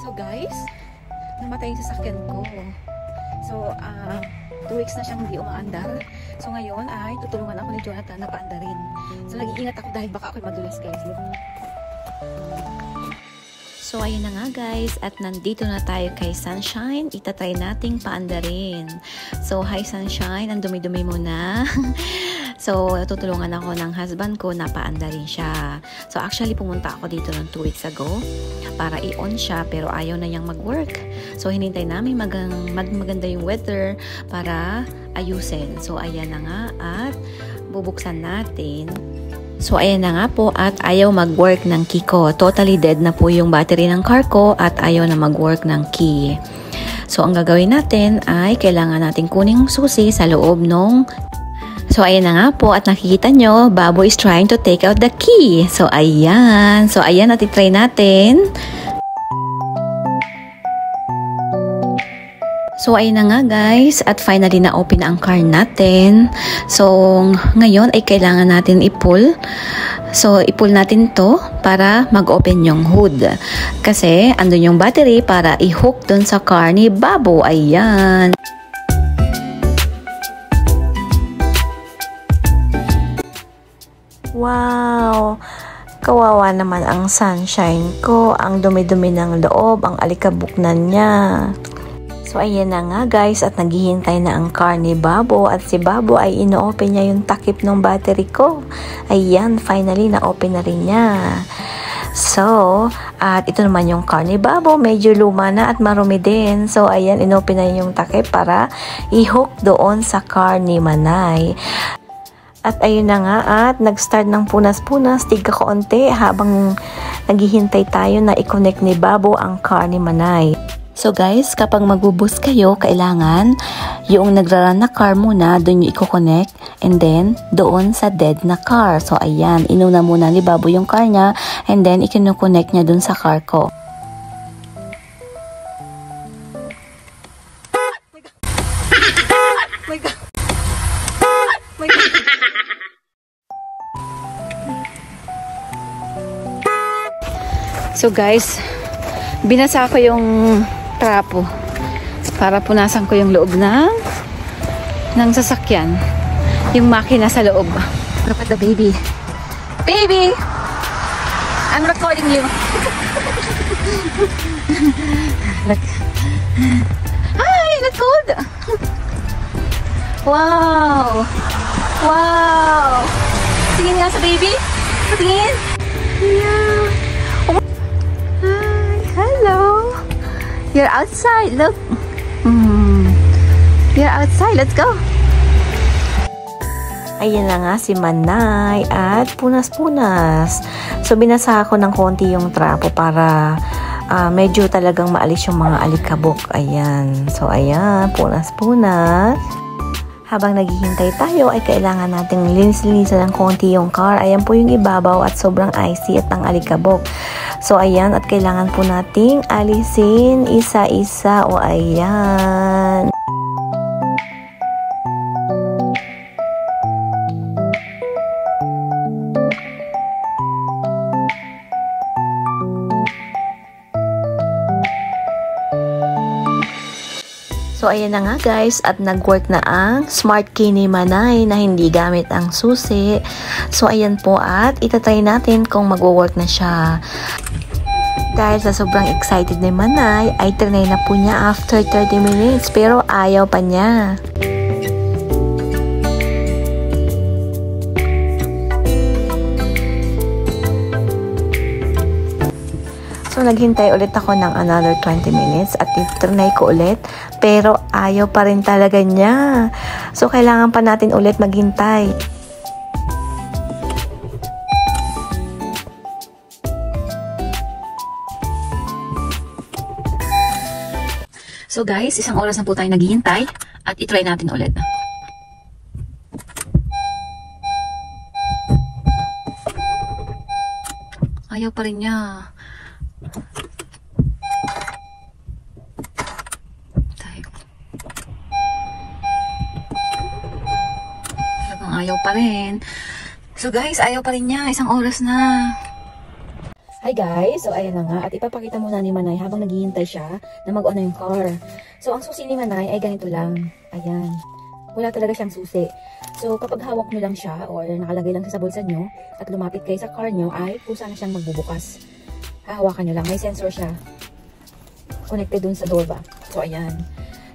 So guys, namatay yung sasakyan ko. So, ah, two weeks na siyang hindi umaandar. So ngayon ay tutulungan ako ni Jonathan na paandarin. So nag-iingat ako dahil baka ako'y madulas guys. So, ayun na nga guys, at nandito na tayo kay Sunshine. Itatry nating paandarin. So, hi Sunshine, ang dumi-dumi mo na. so, tutulungan ako ng husband ko na paandarin siya. So, actually, pumunta ako dito ng 2 weeks ago para i-on siya, pero ayaw na niyang mag-work. So, hinintay namin mag, mag maganda yung weather para ayusin. So, ayan na nga at bubuksan natin So, ayan na nga po at ayaw mag-work ng key ko. Totally dead na po yung battery ng car ko at ayaw na mag-work ng key. So, ang gagawin natin ay kailangan natin kuning susi sa loob nung So, ayan na nga po at nakikita nyo, Babo is trying to take out the key. So, ayan. So, ayan, natitry natin. So, ayun na nga guys, at finally na-open na ang car natin. So, ngayon ay kailangan natin i-pull. So, i-pull natin to para mag-open yung hood. Kasi, andun yung battery para i-hook dun sa car ni Babo. Ayan. Wow! Kawawa naman ang sunshine ko. Ang dumi-dumi ng loob, ang alikabuknan niya. So, ayan na nga guys at naghihintay na ang car ni Babo at si Babo ay ino-open niya yung takip ng battery ko. Ayan, finally na-open na rin niya. So, at ito naman yung car ni Babo, medyo luma na at marumi din. So, ayan, inopen na yung takip para i-hook doon sa car ni Manay. At ayun na nga at nag-start ng punas-punas, tiga kaunti habang naghihintay tayo na i-connect ni Babo ang car ni Manay. So guys, kapag magbubus kayo, kailangan yung nagraran na car muna, doon yung i-connect and then doon sa dead na car. So ayan, inuna muna ni Babo yung car niya and then ikinoconnect niya doon sa car ko. So guys, binasa ko yung trapo para punasan ko yung loob ng ng sasakyan. Yung makina sa loob. Look at the baby. Baby! I'm recording you. Look. Hi! Look cold! Wow! Wow! Tingin nga sa baby. Tingin. Yeah. You're outside. Look. Mm. You're outside. Let's go. Ayan na nga si Manay at punas-punas. So binasa ako ng konti yung trapo para ah, medyo talagang maalis yung mga alikabok. Ayan. So ayan, punas-punas. Habang naghihintay tayo ay kailangan nating linis-linisan ng konti yung car. Ayan po yung ibabaw at sobrang icy at ang alikabok. So ayan at kailangan po nating alisin isa-isa o ayan. So, ayan na nga guys, at nag-work na ang Smart Key ni Manay na hindi gamit ang susi. So, ayan po at itatry natin kung mag-work na siya. Dahil sa sobrang excited ni Manay, ay trinay na po niya after 30 minutes pero ayaw pa niya. So, naghintay ulit ako ng another 20 minutes at itrinay ko ulit. Pero ayaw pa rin talaga niya. So, kailangan pa natin ulit maghintay. So guys, isang oras na po tayo naghihintay at itry natin ulit. Ayaw pa rin niya. Talagang ayaw pa rin. So guys, ayaw pa rin niya. Isang oras na. Hi guys! So ayan na nga at ipapakita muna ni Manay habang naghihintay siya na mag-on na yung car. So ang susi ni Manay ay ganito lang. Ayan. Wala talaga siyang susi. So kapag hawak nyo lang siya or nakalagay lang siya sa bulsa nyo at lumapit kayo sa car nyo ay kusa na siyang magbubukas. Hahawakan nyo lang. May sensor siya. Connected dun sa door ba. So ayan.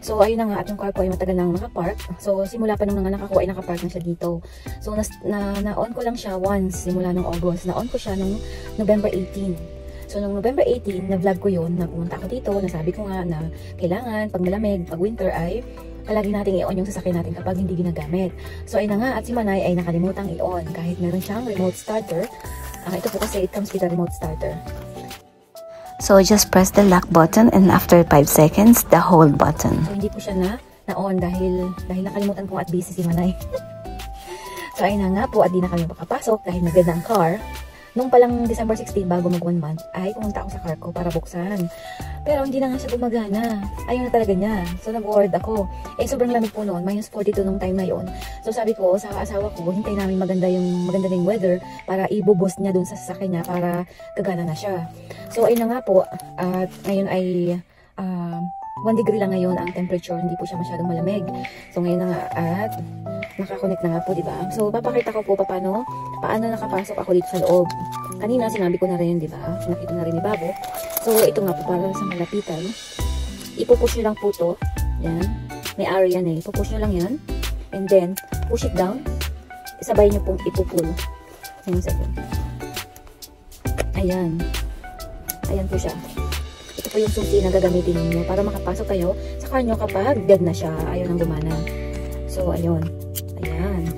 So, ayun na nga, at yung car ko ay matagal nang nakapark. So, simula pa nung nanganak ako ay nakapark na siya dito. So, na, na, na-on ko lang siya once, simula nung August. Na-on ko siya nung November 18. So, nung November 18, na-vlog ko yun, na pumunta ako dito, nasabi ko nga na kailangan, pag malamig, pag winter ay, palagi nating i-on yung sasakyan natin kapag hindi ginagamit. So, ayun na nga, at si Manay ay nakalimutang i-on kahit meron siyang remote starter. Uh, ito po kasi it comes with a remote starter. So just press the lock button and after 5 seconds, the hold button. So hindi po siya na na-on dahil dahil nakalimutan ko at busy si Manay. so ayun na nga po at di na kami makapasok dahil maganda ang car. Nung palang December 16 bago mag 1 month ay pumunta ako sa car ko para buksan. Pero hindi na nga siya gumagana. Ayaw na talaga niya. So nag-word ako. Eh sobrang lamig po noon. Minus 42 nung time na yon. So sabi ko sa asawa ko, hintay namin maganda yung maganda na weather para i-boost niya dun sa sasakyan niya para gagana na siya. So ayun na nga po. At ngayon ay uh, 1 degree lang ngayon ang temperature. Hindi po siya masyadong malamig. So ngayon na nga at nakakonect na nga po, di ba? So papakita ko po paano, paano nakapasok ako dito sa loob. Kanina sinabi ko na rin, di ba? Nakita na rin ni Babo. So, ito nga po para sa malapitan. Ipupush nyo lang po to. Yan. May arrow yan eh. Ipupush nyo lang yan. And then, push it down. Sabay nyo pong ipupull. Yan second. Ayan. Ayan po siya. Ito po yung susi na gagamitin niyo para makapasok kayo sa car nyo kapag dead na siya. Ayaw nang gumana. So, ayun. Ayan.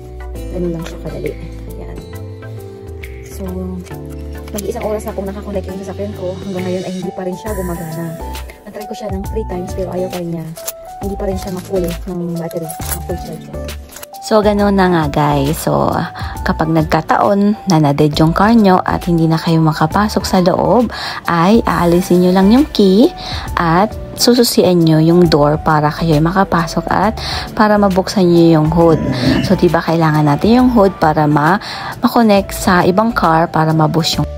Ganun lang siya kadali. Ayan. So, Mag-isang oras na pong nakakonect yung sasakyan ko. Hanggang ngayon ay hindi pa rin siya gumagana. Natry ko siya ng 3 times pero ayaw pa rin niya. Hindi pa rin siya ma-full ng battery. Ma-full charge. So, ganun na nga guys. So, kapag nagkataon na na-dead yung car nyo at hindi na kayo makapasok sa loob, ay aalisin nyo lang yung key at sususian nyo yung door para kayo makapasok at para mabuksan nyo yung hood. So, diba kailangan natin yung hood para ma-connect sa ibang car para mabush yung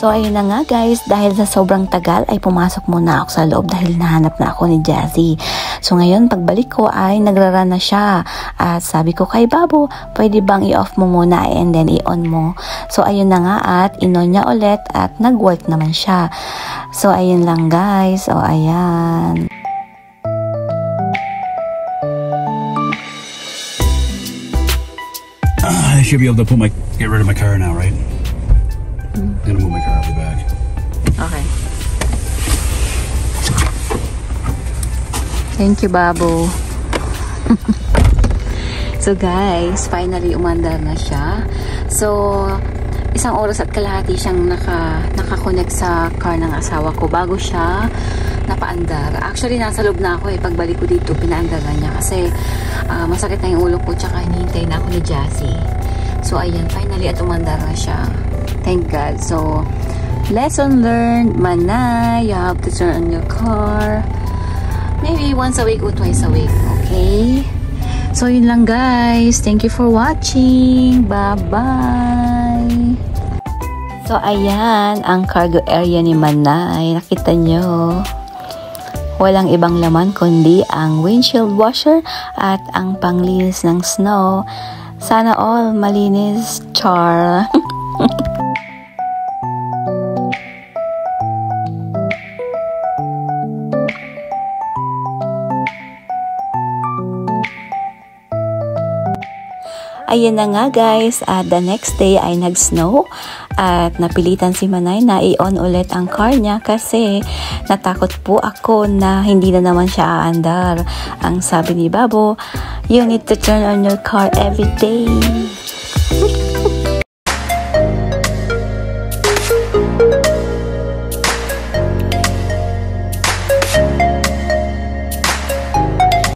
So, ayun na nga guys, dahil sa sobrang tagal ay pumasok muna ako sa loob dahil nahanap na ako ni Jazzy. So, ngayon pagbalik ko ay nagrara na siya. At sabi ko kay Babo, pwede bang i-off mo muna and then i-on mo. So, ayun na nga at inon niya ulit at nag-work naman siya. So, ayun lang guys. O, ayan. I should be able to put my get rid of my car now, right? Thank you, Babu. so guys, finally umandar na siya. So, isang oras at kalahati siyang naka, naka-connect sa car ng asawa ko bago siya napaandar. Actually, nasa loob na ako eh. Pagbalik ko dito, pinaandar na niya kasi uh, masakit na yung ulo ko tsaka hinihintay na ako ni Jassy. So, ayan, finally at umandar na siya. Thank God. So, lesson learned, manay, you have to turn on your car. Maybe once a week or twice a week. Okay? So, yun lang guys. Thank you for watching. Bye-bye. So, ayan, ang cargo area ni Manay. Nakita nyo. Walang ibang laman kundi ang windshield washer at ang panglinis ng snow. Sana all malinis, char. Ayan na nga guys, at the next day ay nag-snow at napilitan si Manay na i-on ulit ang car niya kasi natakot po ako na hindi na naman siya aandar. Ang sabi ni Babo, you need to turn on your car every day.